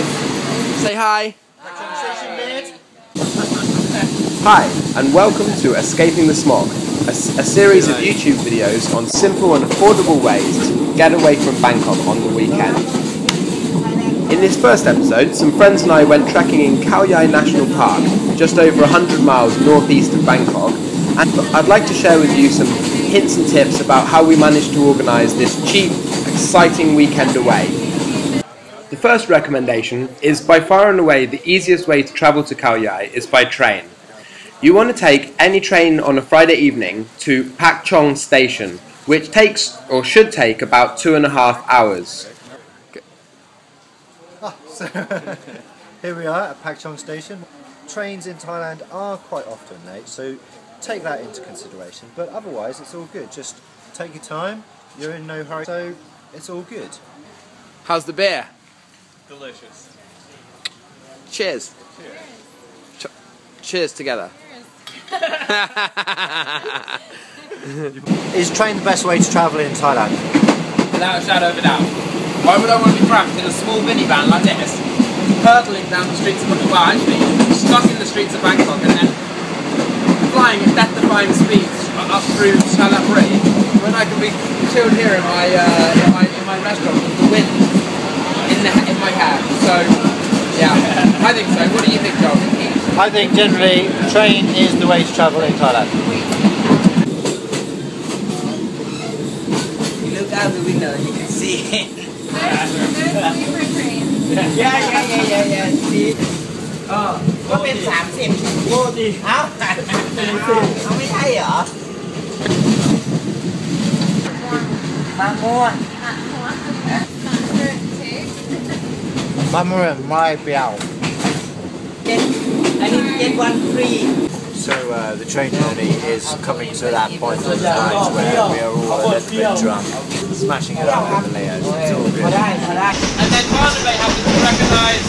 Guys, say hi. Hi, and welcome to Escaping the Smog, a, a series of YouTube videos on simple and affordable ways to get away from Bangkok on the weekend. In this first episode, some friends and I went trekking in Khao Yai National Park, just over 100 miles northeast of Bangkok, and I'd like to share with you some hints and tips about how we managed to organise this cheap, exciting weekend away. The first recommendation is by far and away the easiest way to travel to Khao Yai is by train. You want to take any train on a Friday evening to Pak Chong Station, which takes or should take about two and a half hours. Ah, so here we are at Pak Chong Station. Trains in Thailand are quite often late, so take that into consideration. But otherwise, it's all good. Just take your time. You're in no hurry, so it's all good. How's the beer? Delicious. Cheers. Ch- cheers together. Is train the best way to travel in Thailand? Without a shadow of a doubt. Why would I want to be trapped in a small minivan like this, hurtling down the streets of well, actually stuck in the streets of Bangkok and then flying at death-defying speeds up through Saraburi when I can be chilled here in my uh, in my in my restaurant with the wind in the in my hair. So yeah, I think so. What do you think, Joel? I think generally train is the way to travel in Thailand. You look out the window, you can see it. train. yeah, yeah, yeah, yeah, yeah. See? เออก็เป็น 30โอ้ดีเอ้าเอาไม่ใช่เหรอมะม่วง Mamarim, my biao. Get, I need to get one free. So uh, the train journey is coming to that point of the night where we are all a little bit drunk, smashing it up with the Leos. It's all good. And then Barnaby happens to recognise.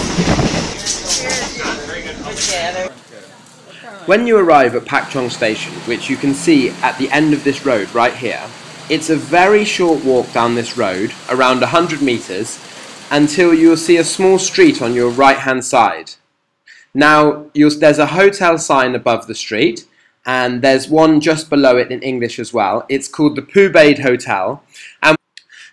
When you arrive at Pak Chong Station, which you can see at the end of this road right here, it's a very short walk down this road, around 100 metres, until you'll see a small street on your right hand side. Now, there's a hotel sign above the street, and there's one just below it in English as well. It's called the Pubade Hotel. And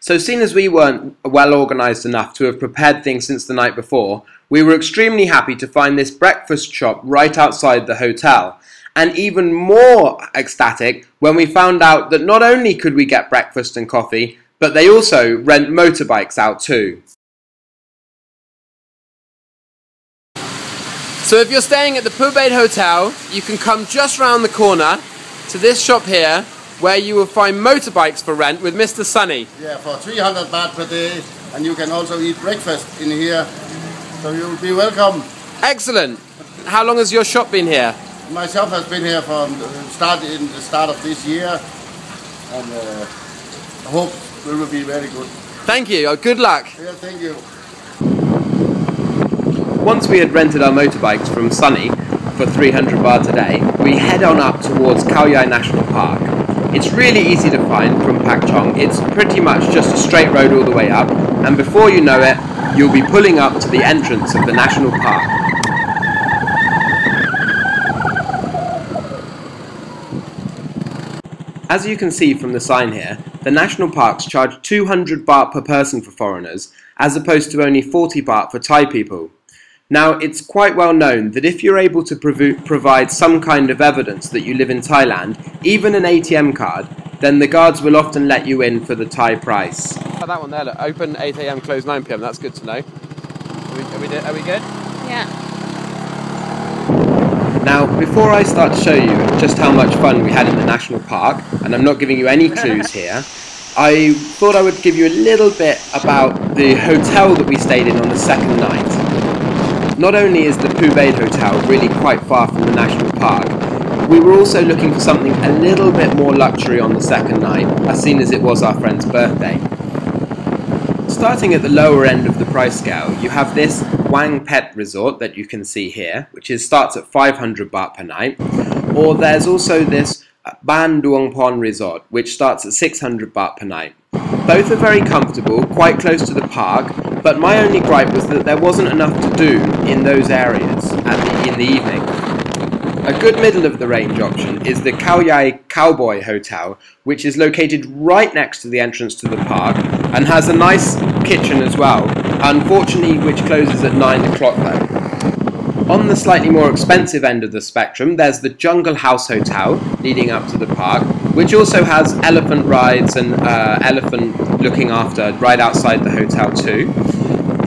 so, seeing as we weren't well organised enough to have prepared things since the night before, we were extremely happy to find this breakfast shop right outside the hotel. And even more ecstatic when we found out that not only could we get breakfast and coffee, but they also rent motorbikes out too. So if you're staying at the Pubade Hotel, you can come just round the corner to this shop here, where you will find motorbikes for rent with Mr. Sunny. Yeah, for 300 baht per day, and you can also eat breakfast in here. So you'll be welcome. Excellent. How long has your shop been here? Myself has been here from the start in the start of this year, and uh, I hope it will be very good. Thank you. Good luck. Yeah, thank you. Once we had rented our motorbikes from Sunny for 300 baht a day, we head on up towards Khao Yai National Park. It's really easy to find from Pak Chong. It's pretty much just a straight road all the way up, and before you know it, you'll be pulling up to the entrance of the national park. As you can see from the sign here, the national parks charge 200 baht per person for foreigners, as opposed to only 40 baht for Thai people. Now, it's quite well known that if you're able to prov- provide some kind of evidence that you live in Thailand, even an ATM card, then the guards will often let you in for the Thai price. Oh, that one there, look. Open 8 a.m., close 9 p.m. That's good to know. Are we, are we, are we good? Yeah. Now, before I start to show you just how much fun we had in the national park, and I'm not giving you any clues here, I thought I would give you a little bit about the hotel that we stayed in on the second night. Not only is the Pubade Hotel really quite far from the national park, we were also looking for something a little bit more luxury on the second night, as seen as it was our friend's birthday. Starting at the lower end of the price scale, you have this Wang Pet Resort that you can see here, which is starts at 500 baht per night. Or there's also this Ban Duong Pon Resort, which starts at 600 baht per night. Both are very comfortable, quite close to the park, but my only gripe was that there wasn't enough to do in those areas at the, in the evening. A good middle of the range option is the Khao Yai Cowboy Hotel, which is located right next to the entrance to the park and has a nice kitchen as well, unfortunately which closes at 9 o'clock though. On the slightly more expensive end of the spectrum, there's the Jungle House Hotel leading up to the park, which also has elephant rides and uh, elephant looking after right outside the hotel too.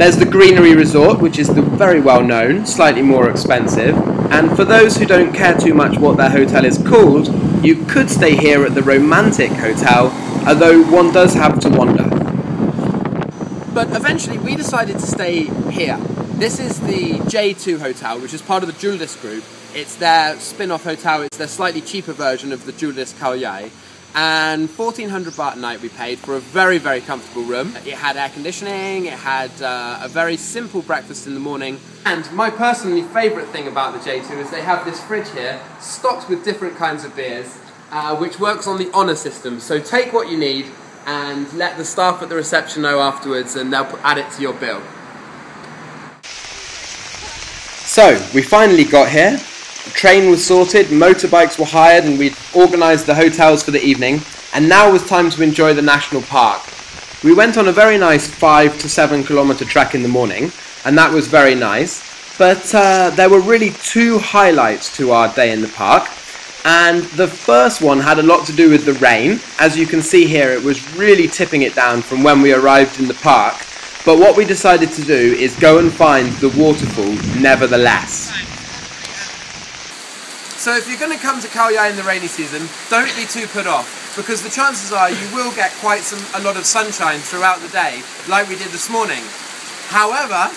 There's the Greenery Resort, which is the very well known, slightly more expensive. And for those who don't care too much what their hotel is called, you could stay here at the Romantic Hotel, although one does have to wander. But eventually we decided to stay here. This is the J2 Hotel, which is part of the Juldis Group. It's their spin-off hotel. It's their slightly cheaper version of the Juldis Yai. And 1400 baht a night we paid for a very, very comfortable room. It had air conditioning, it had uh, a very simple breakfast in the morning. And my personally favourite thing about the J2 is they have this fridge here, stocked with different kinds of beers, uh, which works on the honour system. So take what you need and let the staff at the reception know afterwards and they'll add it to your bill. So, we finally got here. Train was sorted, motorbikes were hired, and we'd organised the hotels for the evening. And now was time to enjoy the national park. We went on a very nice five to seven kilometre trek in the morning, and that was very nice. But uh, there were really two highlights to our day in the park. And the first one had a lot to do with the rain. As you can see here, it was really tipping it down from when we arrived in the park. But what we decided to do is go and find the waterfall nevertheless. So if you're going to come to Khao in the rainy season, don't be too put off because the chances are you will get quite some, a lot of sunshine throughout the day, like we did this morning. However,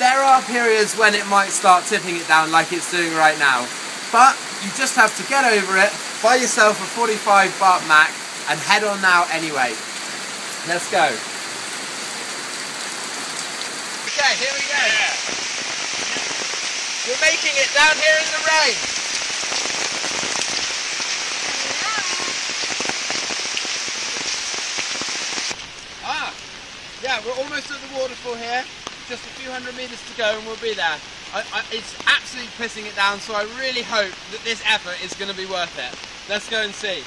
there are periods when it might start tipping it down like it's doing right now. But you just have to get over it, buy yourself a 45 baht Mac and head on now anyway. Let's go. Okay, here we go. We're making it down here in the rain. Yeah, we're almost at the waterfall here. Just a few hundred meters to go and we'll be there. I, I, it's absolutely pissing it down, so I really hope that this effort is going to be worth it. Let's go and see.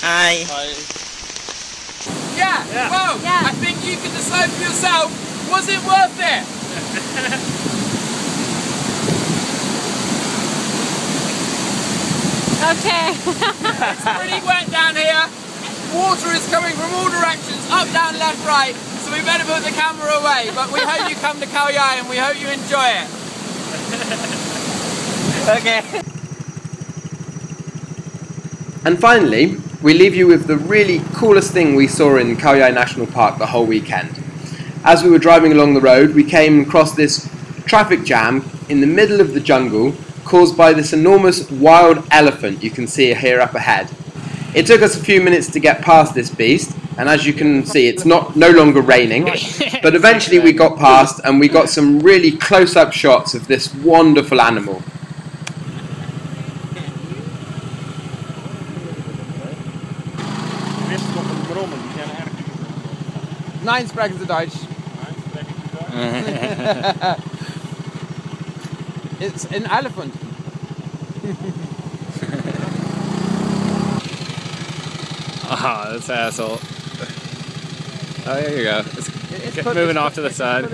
Hi. Yeah, well, Yeah. I think you can decide for yourself, was it worth it? Okay. It's pretty wet down here. Water is coming from all directions, up, down, left, right. So we better put the camera away. But we hope you come to Khao Yai and we hope you enjoy it. okay. And finally, we leave you with the really coolest thing we saw in Khao Yai National Park the whole weekend. As we were driving along the road, we came across this traffic jam in the middle of the jungle caused by this enormous wild elephant you can see here up ahead. It took us a few minutes to get past this beast, and as you can see, it's not no longer raining. But eventually, we got past, and we got some really close-up shots of this wonderful animal. Nine spreken ze Duits. It's an elephant. Ah, this asshole. Oh, there you go. It's It's moving off to the side.